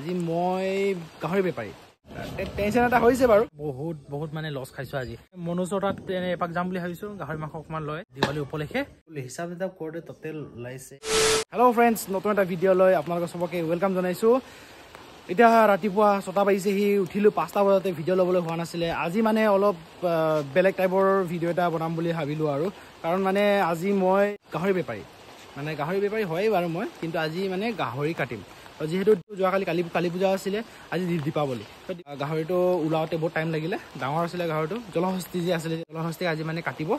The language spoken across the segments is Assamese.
আজি মই গাহৰি বেপাৰী। টেনশ্যন এটা হৈছে বাৰু। বহুত বহুত মানে লছ খাইছো আজি। মনোজৰ তাত এপাক যাম বুলি ভাবিছো গাহৰি মাংস অকমান লয় দিৱালী উপলক্ষে। হিচাপ এটা কৰোঁতে টটেল ওলাইছে। হেল্ল' ফ্ৰেণ্ডছ নতুন এটা ভিডিঅ' লৈ আপোনালোকক চবকে ৱেলকাম জনাইছোঁ। এতিয়া ৰাতিপুৱা ছটা বাজিছেহি উঠিলোঁ পাঁচটা বজাতে ভিডিঅ' ল'বলৈ হোৱা নাছিলে। আজি মানে অলপ বেলেগ টাইপৰ ভিডিঅ' এটা বনাম বুলি ভাবিলোঁ আৰু। কাৰণ মানে আজি মই গাহৰি বেপাৰী। মানে গাহৰি বেপাৰী হয়েই বাৰু মই কিন্তু আজি মানে গাহৰি কাটিম। যিহেতু যোৱাকালি কালি কালী পূজা আছিলে আজি দীপাৱলী। গাহৰিটো ওলাওঁতে বহুত টাইম লাগিলে ডাঙৰ আছিলে গাহৰিটো। জলহস্তি যি আছিলে জলহস্তি আজি মানে কাটিব।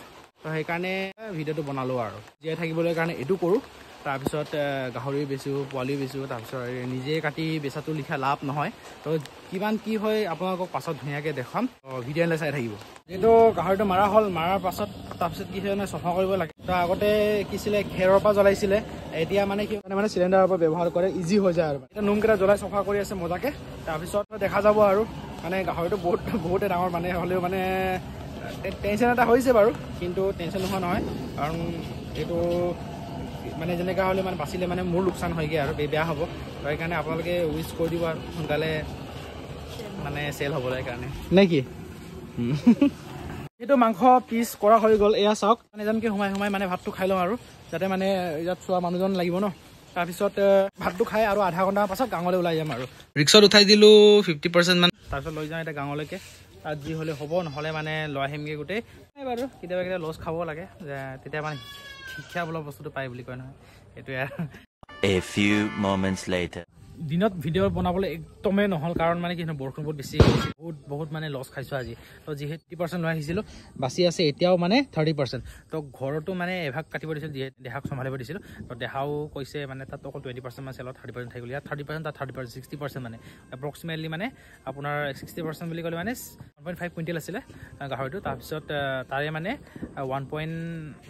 তো সেইকাৰণে ভিডিঅ'টো বনালোঁ আৰু। জীয়াই থাকিবলৈ কাৰণে এইটো কৰোঁ। তাৰপিছত গাহৰি বেচোঁ পোৱালি বেচোঁ তাৰপিছত নিজে কাটি বেচাটো লিখা লাভ নহয়। তো কিমান কি হয় আপোনালোকক পাছত ধুনীয়াকৈ দেখাম। ভিডিঅ' এনে চাই থাকিব। যিহেতু গাহৰিটো মাৰা হ'ল মাৰাৰ পাছত তাৰপিছত কি হয় মানে চফা কৰিব লাগে। তো আগতে কি আছিলে খেৰৰ পৰা জ্বলাইছিলে। এতিয়া মানে কি মানে মানে চিলিণ্ডাৰৰ পৰা ব্যৱহাৰ কৰে ইজি হৈ যায় আৰু এতিয়া নোমকেইটা জ্বলাই চফা কৰি আছে মজাকৈ। তাৰপিছত দেখা যাব আৰু। মানে গাহৰিটো বহুত বহুতে ডাঙৰ মানে হ'লেও মানে টেনশ্যন এটা হৈছে বাৰু। কিন্তু টেনশ্যন নোহোৱা নহয়। কাৰণ এইটো মানে যেনেকুৱা হ'লে মানে বাচিলে মানে মোৰ লোকচান হয়গৈ আৰু বেয়া হ'ব। তো সেইকাৰণে আপোনালোকে উইচ কৰি দিব আৰু সোনকালে মানে চেল হ'বলৈ কাৰণে। নে কি? সেইটো মাংস পিচ কৰা হৈ গ'ল এয়া চাওক। মানে যেনেকৈ সোমাই সোমাই মানে ভাতটো খাই লওঁ আৰু যাতে মানে ইয়াত চোৱা মানুহজন লাগিব ন। তাৰপিছত ভাতটো খাই আৰু আধা ঘণ্টাৰ পাছত গাঁৱলৈ ওলাই যাম আৰু। ৰিক্সত উঠাই দিলোঁ ফিফটি পাৰ্চেণ্ট মান। তাৰপিছত লৈ যাওঁ এতিয়া গাঁৱলৈকে। তাত যি হ'লে হ'ব নহ'লে মানে লৈ আহিমগৈ গোটেই। বাৰু কেতিয়াবা কেতিয়াবা লছ খাব লাগে তেতিয়া মানে শিক্ষা বোলা বস্তুটো পায় বুলি কয় নহয় আৰু A few moments later. দিনত ভিডিঅ' বনাবলৈ একদমেই নহ'ল কাৰণ মানে কি বৰষুণ বহুত বেছি বহুত বহুত মানে লছ খাইছোঁ আজি। তো ফিফটি পাৰ্চেণ্ট লৈ আহিছিলোঁ বাচি আছে এতিয়াও মানে থাৰ্টি পাৰ্চেণ্ট তো ঘৰতো মানে এভাগ কাটিব দিছিলোঁ যিহেতু দেহাক চম্ভালিব দিছিলোঁ। তো দেহাও কৈছে মানে তাত অকল টুৱেণ্টি পাৰ্চেণ্ট মানে চেলত থাৰ্টি পাৰ্চেণ্ট থাকিব ইয়াত থাৰ্টি পাৰ্চেণ্ট তাত থাৰ্টি পাৰ্চেণ্ট মানে। এপ্ৰক্সিমেটলি মানে আপোনাৰ ছিক্সটি পাৰ্চেণ্ট বুলি ক'লে মানে ওৱান পইণ্ট ফাইভ কুইণ্টেল আছিলে গাহৰিটো। তাৰপিছত তাৰে মানে ওৱান পইণ্ট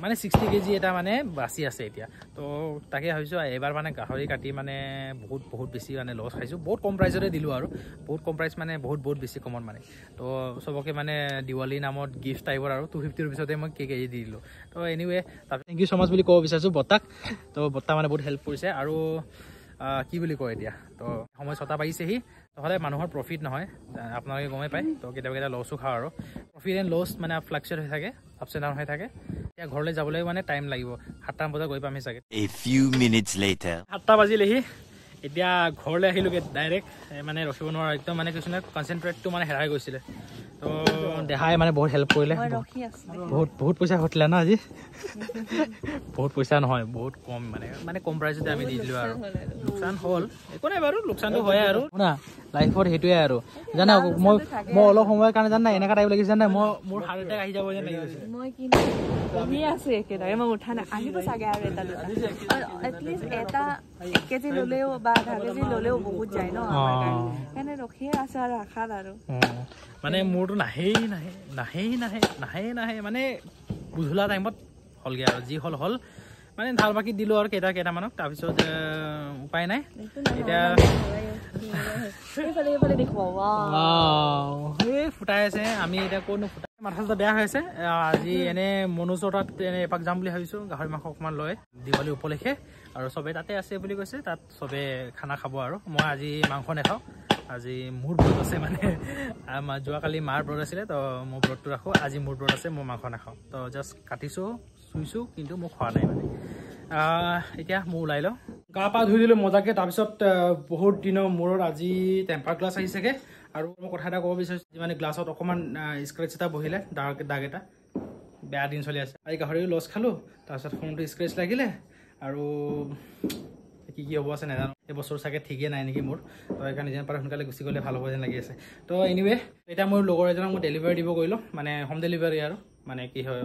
মানে ছিক্সটি কেজি এটা মানে বাচি আছে এতিয়া। তো তাকে ভাবিছোঁ এইবাৰ মানে গাহৰি কাটি মানে বহুত বহুত বেছি মানে লছ খাইছোঁ। বহুত কম প্ৰাইজতে দিলোঁ আৰু। বহুত কম প্ৰাইচ মানে বহুত বহুত বেছি কমত মানে। তো চবকে মানে দিৱালী নামত গিফ্ট টাইপৰ আৰু। টু ফিফটি ৰুপিছতে মই কেক কেজি দি দিলোঁ। তো এনিৱে তাৰপিছত থেংক ইউ ছ মাছ বুলি ক'ব বিচাৰিছোঁ বত্তাক তো বত্তা মানে বহুত হেল্প কৰিছে। আৰু কি বুলি কয় এতিয়া? তো সময় ছটা বাজিছেহি। নহ'লে মানুহৰ প্ৰফিট নহয়। আপোনালোকে গমেই পায়। তো কেতিয়াবা কেতিয়াবা লছো খাওঁ আৰু। প্ৰফিট এণ্ড লছ মানে ফ্লাকচুৱেট হৈ থাকে। আপছ এণ্ড ডাউন হৈ থাকে। এতিয়া ঘৰলৈ যাবলৈ মানে টাইম লাগিব। সাতটামান বজাত গৈ পামহি চাগে. সাতটা বাজিলেহি। এতিয়া ঘৰলৈ আহিলোঁগৈ ডাইৰেক্ট মানে ৰখিব নোৱাৰোঁ। একদম মানে কিছুমানে কনচেনট্ৰেটটো মানে হেৰাই গৈছিলে। তো দেহাই মানে বহুত হেল্প কৰিলে। বহুত বহুত পইচা ঘটিলে ন আজি? বহুত পইচা নহয় বহুত কম মানে মানে কম প্ৰাইচতে আমি দি দিলোঁ আৰু। লোকচান হ'ল। একো নাই বাৰু লোকচানটো হয় আৰু। শুনা লাইফত সেইটোৱে আৰু। জানা মই মই অলপ সময়ৰ কাৰণে জানা এনেকুৱা টাইপ লাগিছে জানা মই মোৰ হাৰ্ট এটেক আহি যাব যেন লাগি গৈছে। বহি আছো একেদৰে মই উঠা নাই। আহিব চাগে আৰু এটা দুটা এটলিষ্ট এটা এক কেজি ললেও বা আধা কেজি ললেও বহুত যায় ন আমাৰ কাৰণে। সেইকাৰণে ৰখিয়ে আছো আৰু আশাত আৰু মানে মোৰতো নাহেই নাহে নাহেই নাহে নাহেই নাহে মানে গধূলা টাইমত হ'লগৈ আৰু যি হ'ল হ'ল। মানে ঢাল বাকী দিলোঁ আৰু কেইটা কেইটামানক। তাৰপিছত উপায় নাই। এতিয়া ফুটাই আছে। আমি এতিয়া ক'তনো ফুটাই মাথা চাথা বেয়া হৈ আছে। আজি এনে মনোজৰ তাত এনে এপাক যাম বুলি ভাবিছোঁ। গাহৰি মাংস অকণমান লয় দিৱালী উপলক্ষে। আৰু চবেই তাতে আছে বুলি কৈছে তাত চবেই খানা খাব আৰু। মই আজি মাংস নাখাওঁ। আজি মোৰ ব্ৰত আছে মানে। যোৱাকালি মাৰ ব্ৰত আছিলে তো মই ব্ৰতটো ৰাখোঁ। আজি মোৰ ব্ৰত আছে মই মাংস নাখাওঁ। তো জাষ্ট কাটিছোঁ চুইছোঁ কিন্তু মোক খোৱা নাই মানে। এতিয়া মই ওলাই লওঁ। গা পা ধুই দিলোঁ মজাকৈ। তাৰপিছত বহুত দিনৰ মূৰত আজি টেম্পাৰ গ্লাছ আহিছেগৈ। আৰু মই কথা এটা ক'ব বিচাৰিছোঁ মানে গ্লাছত অকণমান স্ক্ৰেচ এটা বহিলে দাগ দাগ এটা। বেয়া দিন চলি আছে। আজি গাহৰিও লছ খালোঁ তাৰপিছত ফোনটো স্ক্ৰেচ লাগিলে। আৰু কি কি হ'ব আছে নাজানো। এই বছৰ চাগে ঠিকেই নাই নেকি মোৰ। তো সেইকাৰণে যিমান পাৰে সোনকালে গুচি গ'লে ভাল হ'ব যেন লাগি আছে। তো এনিৱে এতিয়া মোৰ লগৰ এজনক মই ডেলিভাৰী দিব কৰিলোঁ মানে হোম ডেলিভাৰী আৰু। মানে কি হয়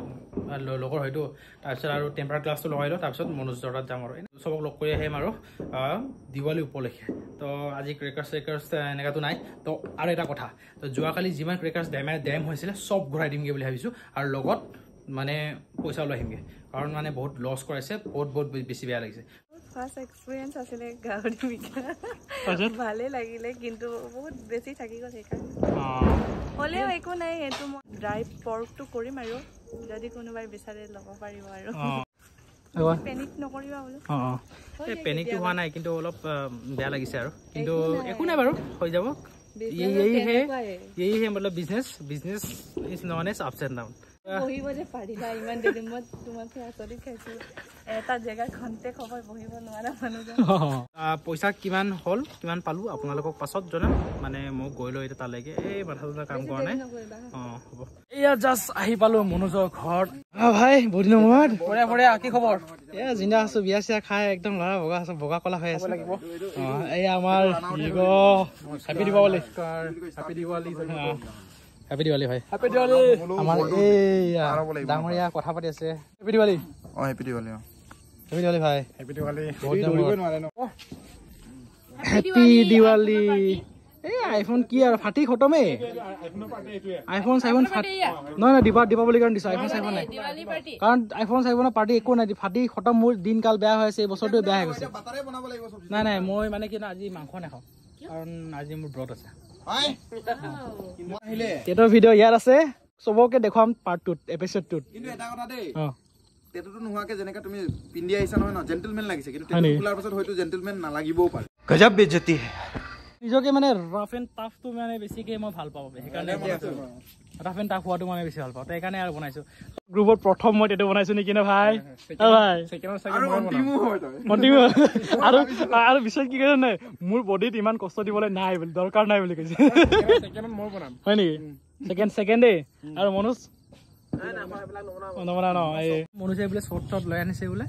লগৰ হয়তো। তাৰপিছত আৰু টেম্পাৰ গ্লাছটো লগাই লওঁ তাৰপিছত মনোজ জৰ্দাত যাম আৰু। চবক লগ কৰি আহিম আৰু দিৱালী উপলক্ষে। তো আজি ক্ৰেকাৰ্ছ চেকাৰ্ছ এনেকুৱাতো নাই। তো আৰু এটা কথা তো যোৱাকালি যিমান ক্ৰেকাৰ্ছ ডেমে ডেম হৈছিলে চব ঘূৰাই দিমগৈ বুলি ভাবিছোঁ। আৰু লগত মানে পইচা লৈ আহিমগৈ কাৰণ মানে বহুত লছ কৰাইছে বহুত বহুত বেছি বেয়া লাগিছে। ফাৰ্ষ্ট এক্সপিৰিয়েঞ্চ আছিলে গাহৰি বিকা ভালে লাগিলে কিন্তু বহুত বেছি থাকি গ'ল সেইকাৰণে হ'লেও একো নাই সেইটো মই ড্ৰাই পৰ্কটো কৰিম আৰু যদি কোনোবাই বিচাৰে ল'ব পাৰিব আৰু পেনিক নকৰিবা বোলো অঁ অঁ এই পেনিকটো হোৱা নাই কিন্তু অলপ আহ, বেয়া লাগিছে আৰু কিন্তু একো নাই বাৰু হৈ যাব यही হে यही হে মতলব business business is known as ups and down বহিব যে পাৰিবা ইমান দেৰি মই তোমাকে আচৰিত খাইছো এটা জেগাত ঘণ্টে সময় বহিব নোৱাৰা মানুহজন। পইচা কিমান হ'ল কিমান পালোঁ আপোনালোকক পাছত জনাম। মানে মোক গৈ লৈ এতিয়া তালৈকে। এই মাথা চাথা কাম কৰা নাই। অঁ হ'ব। এয়া জাষ্ট আহি পালোঁ মনোজৰ ঘৰত। ভাই বহুত দিনৰ মূৰত। বঢ়িয়া বঢ়িয়া। কি খবৰ? এয়া জিন্দা আছোঁ বিয়া চিয়া খাই একদম ল'ৰা বগা আছোঁ বগা কলা হৈ আছে। অঁ এয়া আমাৰ happy Deepawali happy Deepawali happy Deepawali ভাই। হেপী দীপাৱলী আমাৰ এইয়া ডাঙৰীয়া কথা পাতি আছে। হেপী দীপাৱলী অ হেপী দিৱালী অ। হেপী দীপাৱলী ভাই হেপী দিৱালী হেপী দিৱালী এই আইফোন কি আৰু ফাটি খতমেই আইফোন চাইফোন নহয় নহয় দীপা দীপাৱলীৰ কাৰণে দিছো আইফোন চাইফোন নাই কাৰণ আইফোন চাইফোনৰ পাৰ্টি একো নাই ফাটি খতম মোৰ দিনকাল বেয়া হৈ আছে এই বছৰটো বেয়া হৈ গৈছে। নাই নাই মই মানে কি আজি মাংস নাখাওঁ। কাৰণ আজি মোৰ ব্ৰত আছে। ভিডিঅ' ইয়াত আছে চবকে দেখুৱাম পাৰ্ট টুত এপিচডটোত কিন্তু এটা কথা দেই। অঁ। টেটুটো নোহোৱাকে যেনেকে তুমি পিন্ধি আহিছা নহয় ন জেন্টেলমেন লাগিছে। কিন্তু টেটু খোলাৰ পাছত হয়তো জেন্টেলমেন নালাগিবও পাৰে। গজব বেজতি নিজকে মানে ৰাফ এণ্ড টাফটো মানে বেছিকে মই ভাল পাওঁ সেইকাৰণে ৰাফ এণ্ড টাফ হোৱাটো মানে বেছি ভাল পাওঁ। সেইকাৰণে আৰু বনাইছো। গ্ৰুপত প্ৰথম মই টেটু বনাইছো নেকি নে ভাই? ভাই। আৰু আৰু বিশ্বাস কি কৈছে নাই মোৰ বডিত ইমান কষ্ট দিবলৈ নাই বুলি দৰকাৰ নাই বুলি কৈছে। হয় নেকি? ছেকেণ্ড ছেকেণ্ড দেই। আৰু মনোজ? নবনাও ন এই মনোজে বোলে শ্বৰ্ট শ্বৰ্ট লৈ আনিছে বোলে।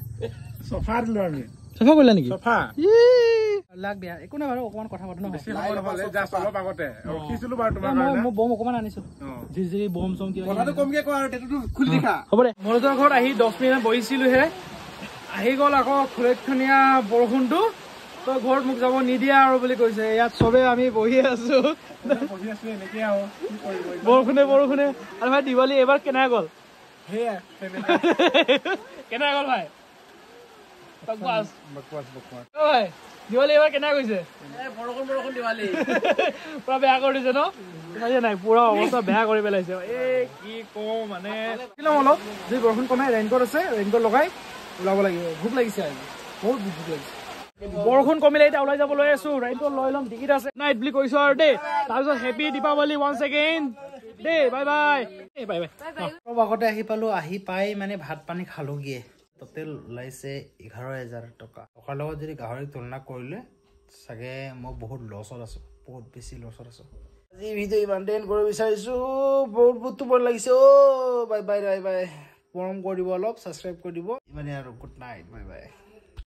চফা দিলো আমি। চফা কৰিলা নেকি? চফা। লাগ বেয়া একো নাই বাৰু অকণমান কথা পাতো অ, মই মই বম অকণমান আনিছো। ঝিৰঝিৰি বম চম কিবা খুলি দেখা। হ'ব দে। মনোজৰ ঘৰত আহি দহ মিনিট বহিছিলোহে। আহি গ'ল আকৌ খুলেকখনীয়া বৰষুণটো। তই ঘৰত মোক যাব নিদিয়া আৰু বুলি কৈছে। ইয়াত চবে আমি বহি আছো। বৰষুণে বৰষুণে। আৰু ভাই দিৱালী এইবাৰ কেনেকৈ গ'ল? কেনেকৈ গ'ল ভাই? তই কোৱাচ। অ ভাই দিৱালী এইবাৰ কেনেকৈ গৈছে? বৰষুণ বৰষুণ দিৱালী পুৰা বেয়া কৰি দিছে ন? বুজিছে নাই পুৰা অৱস্থা বেয়া কৰি পেলাইছে। এই কি কওঁ মানে। ল'ম অলপ? যদি বৰষুণ কমে ৰেইনকোট আছে ৰেইনকোট লগাই ওলাব লাগিব। ভোক লাগিছে আজি। বহুত ভোক ভোক লাগিছে। বৰষুণ কমিলে এতিয়া ওলাই যাব লৈ আছো। ৰেইনকোট লৈ ল'ম টিকেট আছে। নাইট বুলি কৈছো আৰু দেই। তাৰপিছত হেপী দীপাৱলী ওৱান ছেকেণ্ড দেই বাই বাই বাই বাই আগতে আহি পালো আহি পাই মানে ভাত পানী খালোগিয়ে। টোটেল ওলাইছে এঘাৰ হাজাৰ টকা। টকাৰ লগত যদি গাহৰি তুলনা কৰিলে চাগে মই বহুত লছত আছো। বহুত বেছি লছত আছো। আজি ভিডিঅ' ইমানতে এণ্ড কৰিব বিচাৰিছো। বহুত বহুত টোপনি লাগিছে। অ' বাই বাই বাই বাই মৰম কৰি দিব অলপ ছাবস্ক্ৰাইব কৰি দিব ইমানে আৰু গুড নাইট বাই বাই